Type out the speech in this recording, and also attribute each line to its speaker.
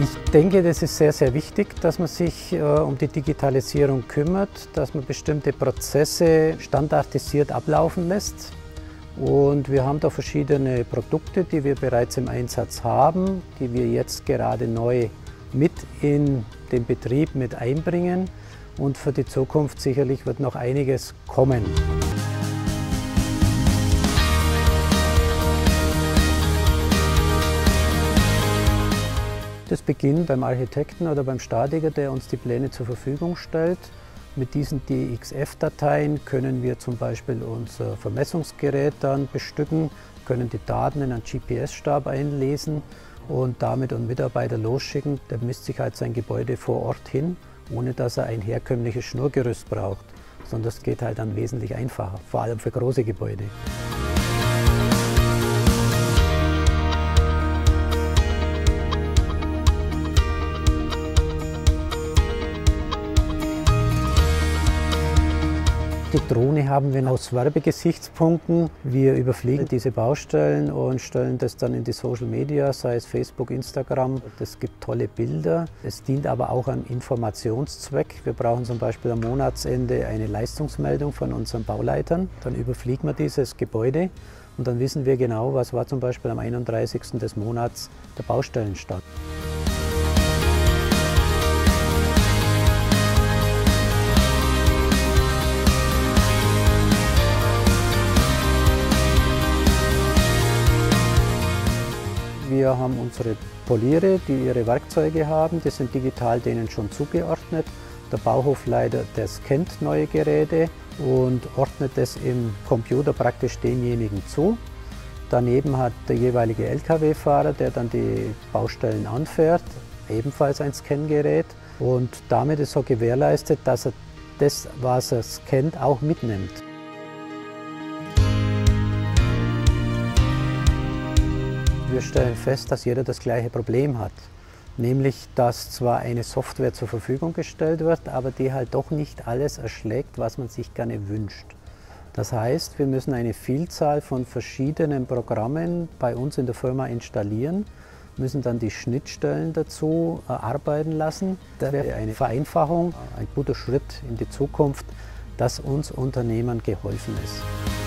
Speaker 1: Ich denke, das ist sehr, sehr wichtig, dass man sich äh, um die Digitalisierung kümmert, dass man bestimmte Prozesse standardisiert ablaufen lässt. Und wir haben da verschiedene Produkte, die wir bereits im Einsatz haben, die wir jetzt gerade neu mit in den Betrieb mit einbringen. Und für die Zukunft sicherlich wird noch einiges kommen. Das beginnt beim Architekten oder beim Statiker, der uns die Pläne zur Verfügung stellt. Mit diesen DXF-Dateien können wir zum Beispiel unser Vermessungsgerät dann bestücken, können die Daten in einen GPS-Stab einlesen und damit einen Mitarbeiter losschicken. Der misst sich halt sein Gebäude vor Ort hin, ohne dass er ein herkömmliches Schnurgerüst braucht. Sondern das geht halt dann wesentlich einfacher, vor allem für große Gebäude. Die Drohne haben wir aus Werbegesichtspunkten. Wir überfliegen diese Baustellen und stellen das dann in die Social Media, sei es Facebook, Instagram. Es gibt tolle Bilder. Es dient aber auch einem Informationszweck. Wir brauchen zum Beispiel am Monatsende eine Leistungsmeldung von unseren Bauleitern. Dann überfliegen wir dieses Gebäude und dann wissen wir genau, was war zum Beispiel am 31. des Monats der Baustellenstand. Wir haben unsere Poliere, die ihre Werkzeuge haben, die sind digital denen schon zugeordnet. Der Bauhofleiter, der scannt neue Geräte und ordnet das im Computer praktisch denjenigen zu. Daneben hat der jeweilige Lkw-Fahrer, der dann die Baustellen anfährt, ebenfalls ein Scangerät. Und damit ist so gewährleistet, dass er das, was er scannt, auch mitnimmt. Wir stellen fest, dass jeder das gleiche Problem hat. Nämlich, dass zwar eine Software zur Verfügung gestellt wird, aber die halt doch nicht alles erschlägt, was man sich gerne wünscht. Das heißt, wir müssen eine Vielzahl von verschiedenen Programmen bei uns in der Firma installieren, müssen dann die Schnittstellen dazu erarbeiten lassen. Das wäre eine Vereinfachung, ein guter Schritt in die Zukunft, dass uns Unternehmern geholfen ist.